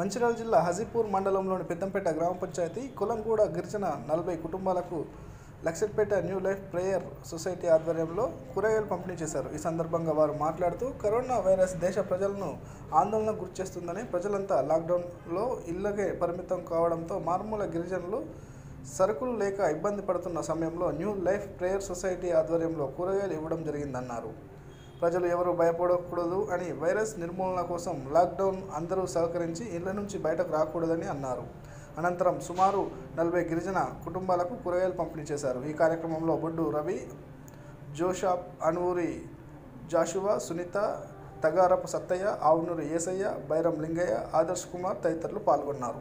మంచిర్యాల జిల్లా హజీపూర్ మండలంలోని పెద్దంపేట గ్రామ పంచాయతీ కులంగూడ గిరిజన నలభై కుటుంబాలకు Luxettipet new life prayer society ఆధ్వర్యంలో కూరగాయలు పంపిణీ చేశారు. ఈ సందర్భంగా వారు మాట్లాడుతూ కరోనా వైరస్ దేశ ప్రజలను ఆందోళనకు గురిచేస్తుందని ప్రజలంతా లాక్డౌన్లో ఇళ్ళకే పరిమితం కావడంతో మారుమూల గిరిజనులు సరుకులు లేక ఇబ్బంది పడుతున్న సమయంలో న్యూ లైఫ్ ప్రేయర్ సొసైటీ ఆధ్వర్యంలో కూరగాయలు ఇవ్వడం జరిగిందన్నారు. ప్రజలు ఎవరు భయపడకూడదు అని వైరస్ నిర్మూలన కోసం లాక్డౌన్ అందరూ సహకరించి ఇళ్ళ నుంచి బయటకు రాకూడదని అన్నారు. అనంతరం సుమారు నలభై గిరిజన కుటుంబాలకు కూరగాయలు పంపిణీ చేశారు. ఈ కార్యక్రమంలో బొడ్డు రవి జోషాప్ అనూరి జాషువా సునీత తగారపు సత్తయ్య ఆవునూరి ఏసయ్య బైరం లింగయ్య ఆదర్శ్ కుమార్ తదితరులు పాల్గొన్నారు.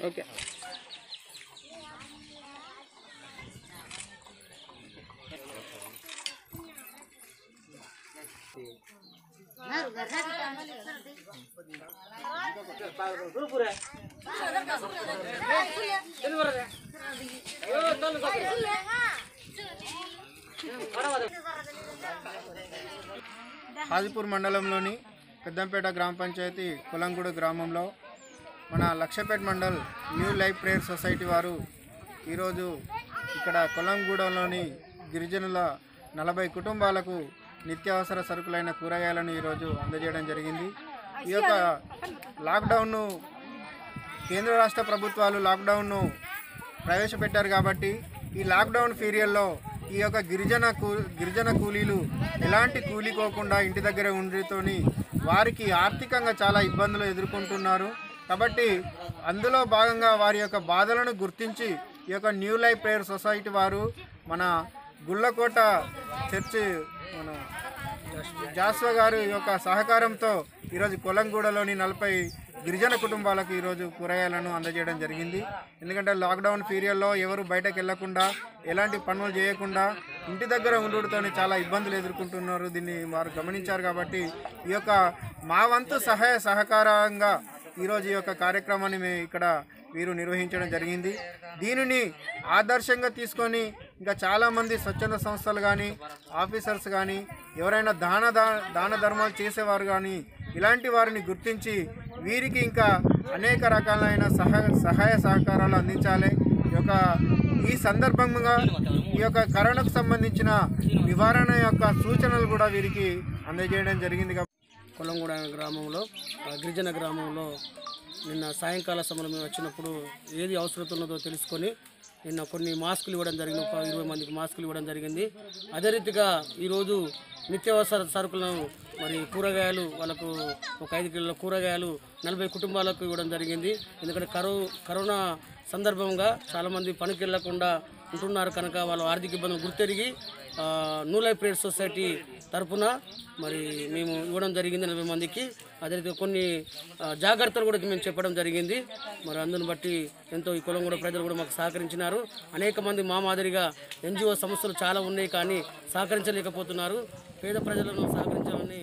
Okay Thank you. హాజీపూర్ మండలంలోని పెద్దంపేట గ్రామ పంచాయతీ కులంగూడ గ్రామంలో మన Luxettipet mandal new life prayer society వారు ఈరోజు ఇక్కడ కొలంగూడలోని గిరిజనుల నలభై కుటుంబాలకు నిత్యావసర సరుకులైన కూరగాయలను ఈరోజు అందజేయడం జరిగింది. ఈ యొక్క లాక్డౌన్ను కేంద్ర రాష్ట్ర ప్రభుత్వాలు లాక్డౌన్ను ప్రవేశపెట్టారు కాబట్టి ఈ లాక్డౌన్ పీరియడ్లో ఈ యొక్క గిరిజన కూ గిరిజన కూలీలు ఎలాంటి కూలీకోకుండా ఇంటి దగ్గర ఉండితోని వారికి ఆర్థికంగా చాలా ఇబ్బందులు ఎదుర్కొంటున్నారు. కాబట్టి అందులో భాగంగా వారి యొక్క బాధలను గుర్తించి ఈ యొక్క న్యూ లైఫ్ ప్రేయర్ సొసైటీ వారు మన గుళ్ళకోట చర్చి మన జాస్వ గారు యొక్క సహకారంతో ఈరోజు కొలంగూడలోని నలభై గిరిజన కుటుంబాలకు ఈరోజు కూరగాయలను అందజేయడం జరిగింది. ఎందుకంటే లాక్డౌన్ పీరియడ్లో ఎవరు బయటకు వెళ్ళకుండా ఎలాంటి పనులు చేయకుండా ఇంటి దగ్గర ఉండుతో చాలా ఇబ్బందులు ఎదుర్కొంటున్నారు. దీన్ని వారు గమనించారు కాబట్టి ఈ యొక్క మా వంతు సహాయ సహకారంగా ఈరోజు ఈ యొక్క కార్యక్రమాన్ని మేము ఇక్కడ వీరు నిర్వహించడం జరిగింది. దీనిని ఆదర్శంగా తీసుకొని ఇంకా చాలామంది స్వచ్ఛంద సంస్థలు కానీ ఆఫీసర్స్ కానీ ఎవరైనా దాన దా- దాన ధర్మాలు చేసేవారు కానీ ఇలాంటి వారిని గుర్తించి వీరికి ఇంకా అనేక రకాలైన సహాయ సహాయ సహకారాలు అందించాలి. యొక్క ఈ సందర్భంగా ఈ యొక్క కరోనాకు సంబంధించిన నివారణ యొక్క సూచనలు కూడా వీరికి అందజేయడం జరిగింది. కాబట్టి కొలంగూడ గ్రామంలో గిరిజన గ్రామంలో నిన్న సాయంకాల సమయంలో మేము వచ్చినప్పుడు ఏది అవసరం ఉన్నదో తెలుసుకొని నిన్న కొన్ని మాస్కులు ఇవ్వడం జరిగింది. ఒక ఇరవై మందికి మాస్కులు ఇవ్వడం జరిగింది. అదే రీతిగా ఈరోజు నిత్యావసర సరుకులను మరి కూరగాయలు వాళ్ళకు ఒక ఐదు కిలోల కూరగాయలు నలభై కుటుంబాలకు ఇవ్వడం జరిగింది. ఎందుకంటే కరో కరోనా సందర్భంగా చాలామంది పనికి వెళ్ళకుండా ఉంటున్నారు కనుక వాళ్ళ ఆర్థిక ఇబ్బందులు గుర్తెరిగి ఆ, న్యూ లైఫ్ ప్రేయర్ సొసైటీ తరపున మరి మేము ఇవ్వడం జరిగింది నలభై మందికి. అదేవిధంగా కొన్ని జాగ్రత్తలు కూడా మేము చెప్పడం జరిగింది. మరి అందును బట్టి ఎంతో ఈ కులం కూడా ప్రజలు కూడా మాకు సహకరించినారు. అనేక మంది మా మాదిరిగా ఎన్జిఓ సంస్థలు చాలా ఉన్నాయి కానీ సహకరించలేకపోతున్నారు. పేద ప్రజలను సహకరించాలని